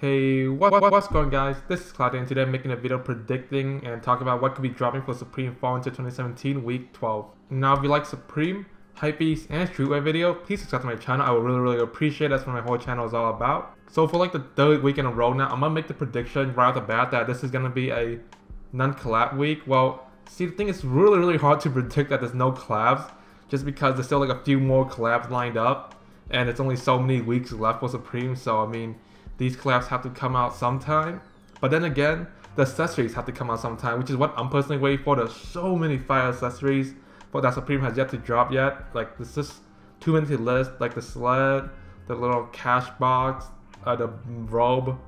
Hey, what, what, what's going guys? This is Cloud and today I'm making a video predicting and talking about what could be dropping for Supreme Fall Winter 2017 week 12. Now if you like Supreme, Hypebeast, and Streetwear video, please subscribe to my channel. I would really really appreciate it. That's what my whole channel is all about. So for like the third week in a row now, I'm gonna make the prediction right off the bat that this is gonna be a non-collab week. Well, see the thing is really really hard to predict that there's no collabs just because there's still like a few more collabs lined up and it's only so many weeks left for Supreme so I mean these collabs have to come out sometime. But then again, the accessories have to come out sometime, which is what I'm personally waiting for. There's so many fire accessories, but that Supreme has yet to drop yet. Like this is too many to list. Like the sled, the little cash box, uh, the robe,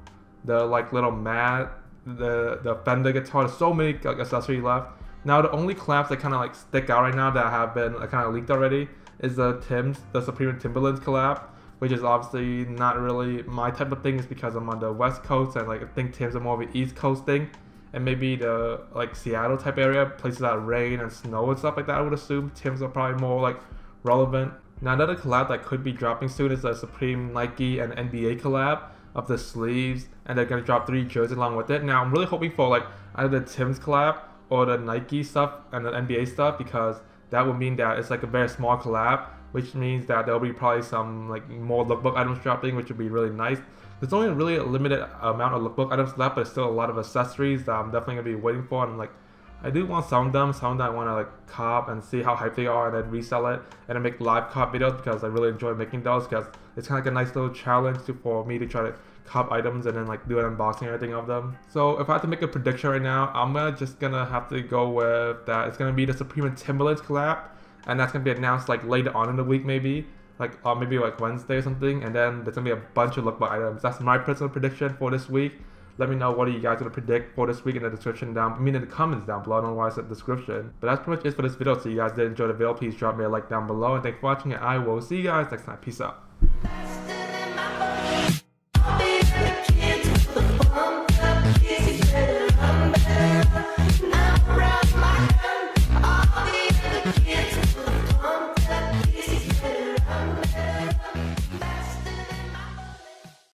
the like little mat, the the Fender guitar. There's so many like, accessories left. Now the only collabs that kind of like stick out right now that have been uh, kind of leaked already is the Tim's, the Supreme Timberlands collab which is obviously not really my type of thing is because I'm on the west coast and like I think Tim's are more of an east coast thing and maybe the like Seattle type area places that rain and snow and stuff like that I would assume Tim's are probably more like relevant. Now another collab that could be dropping soon is the Supreme Nike and NBA collab of the sleeves and they're gonna drop three jerseys along with it. Now I'm really hoping for like either the Tim's collab or the Nike stuff and the NBA stuff because that would mean that it's like a very small collab which means that there'll be probably some like more lookbook items dropping, which would be really nice. There's only a really a limited amount of lookbook items left, but still a lot of accessories that I'm definitely gonna be waiting for. And like, I do want some of them, some that I want to like cop and see how hype they are, and then resell it, and then make live cop videos because I really enjoy making those because it's kind of like a nice little challenge to, for me to try to cop items and then like do an unboxing and everything of them. So if I have to make a prediction right now, I'm gonna just gonna have to go with that. It's gonna be the Supreme and Timberlands collab and that's gonna be announced like later on in the week maybe. Like uh, maybe like Wednesday or something and then there's gonna be a bunch of lookbook items. That's my personal prediction for this week. Let me know what are you guys gonna predict for this week in the description down I mean in the comments down below. I don't know why I said description but that's pretty much it for this video. So you guys did enjoy the video please drop me a like down below and thanks for watching and I will see you guys next time. Peace out